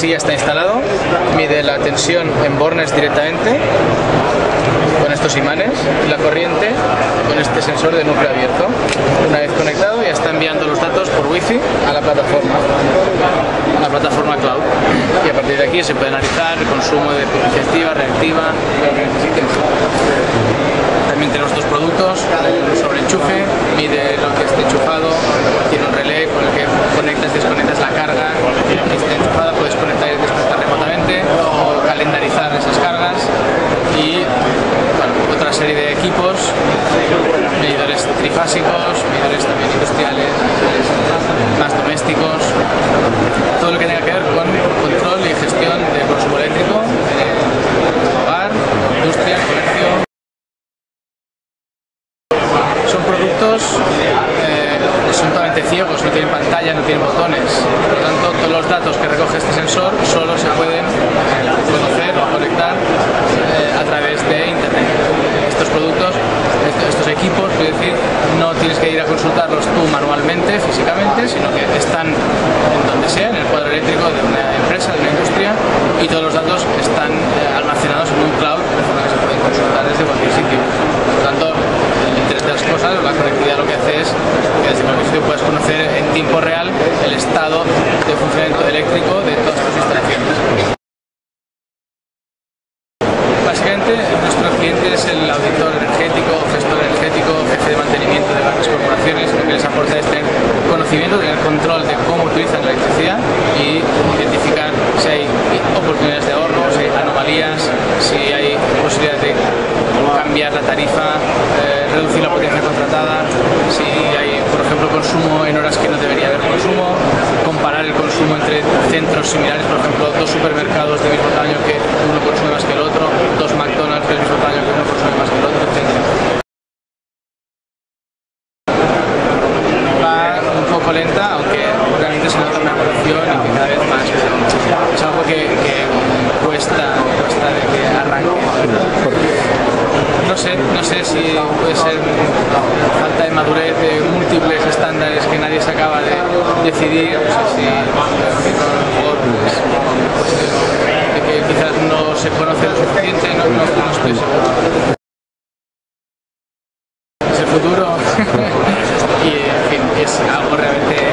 sí ya está instalado, mide la tensión en bornes directamente con estos imanes y la corriente con este sensor de núcleo abierto. Una vez conectado ya está enviando los datos por wifi a la plataforma, a la plataforma cloud. Y a partir de aquí se puede analizar el consumo de potencia activa, reactiva, lo que necesiten. También tenemos dos productos, sobre enchufe, mide lo que esté enchufado, tiene un relé con el que conectas y desconectas la carga, que esté enchufada puedes conectar y desconectar calendarizar esas cargas y otra serie de equipos, medidores trifásicos, medidores también industriales, más domésticos, todo lo que tenga que ver con control y gestión de consumo eléctrico, eh, hogar, industria, comercio. Son productos eh, son totalmente ciegos, no tienen pantalla, no tienen botones. Por lo tanto, todos los datos que recoge este sensor solo se pueden conocer o conectar eh, a través de Internet. Estos productos, est- estos equipos, es decir, no tienes que ir a consultarlos tú manualmente, físicamente, sino que están en donde sea, en el cuadro eléctrico de una empresa, de una industria, y todos los datos están eh, almacenados en un cloud, de forma que se pueden consultar desde cualquier sitio. Por lo tanto, el Internet de las cosas, la conectividad lo que hace es que desde cualquier sitio puedas conocer en tiempo real el estado de funcionamiento eléctrico de todas tus instalaciones. Básicamente, nuestro cliente es el auditor energético, gestor energético, jefe de mantenimiento de grandes corporaciones. Lo que les aporta es tener conocimiento, tener control de cómo utilizan la electricidad y identificar si hay oportunidades de ahorro, si hay anomalías, si hay posibilidad de cambiar la tarifa, eh, reducir la potencia contratada, si hay, por ejemplo, consumo en horas que no debería haber consumo, consumo entre centros similares, por ejemplo, dos supermercados del mismo tamaño que uno consume más que el otro, dos McDonald's del mismo tamaño que uno consume más que el otro, etc. Va un poco lenta, aunque realmente se nota una evolución y que cada vez más. Es algo que, que cuesta, cuesta de que arranque. No sé, no sé si puede ser madurez de múltiples estándares que nadie se acaba de decidir. No sé si mejor, pues, de que quizás no se conoce lo suficiente, no, no, no estoy seguro. Es el futuro y en fin, es algo realmente